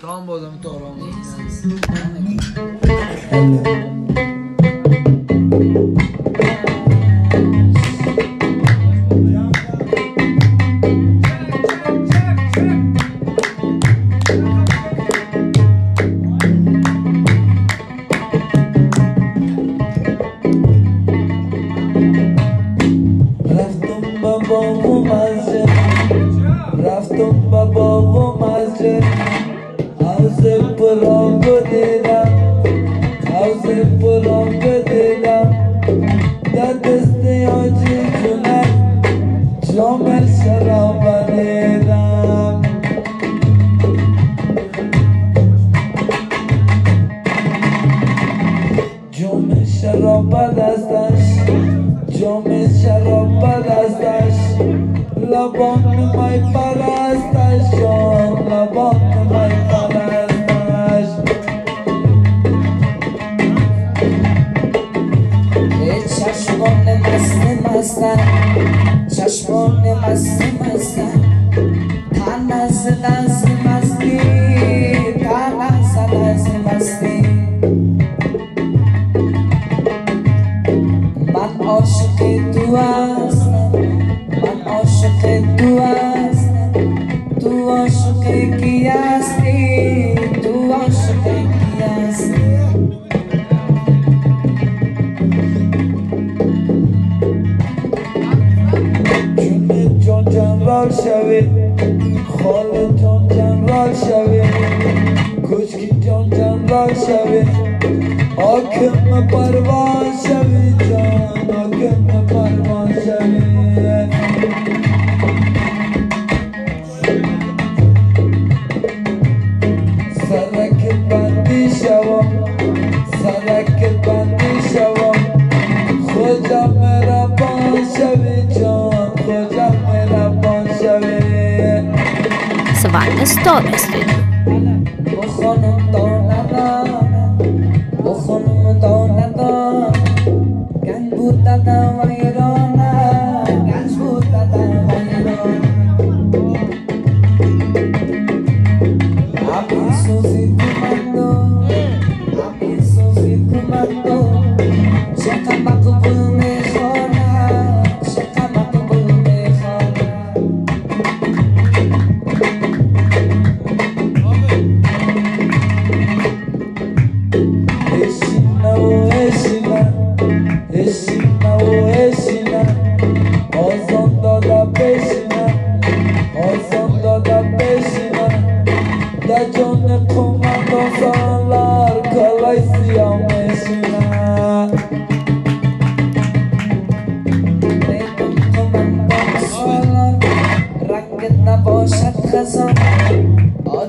Tamam bu adamı doğramı. Anne. شراب جام دستش جام شراب دستش لبان مای پرستش جان لبان مای پرستش چشمان مست مستن چشمان مست مستن تن از دست مستی تن از مستی. من عاشق تو هستم من عاشق تو هستم. تو عاشق کی هستی؟ Molotov ten Varşavi Kuş ki ton ten Varşavi Akım mı todo.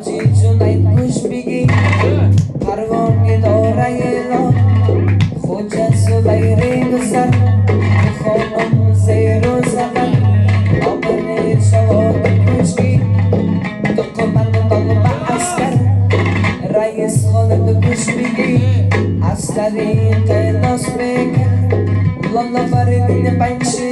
soching jo'nay qush beging parvonga dorangi lon xo'jasi bayri bizar xonim zero zafar obini shavot kuchki to'qimani bog'ma askar rais xonada qush beging askari qaynosbek lon nafarini panchi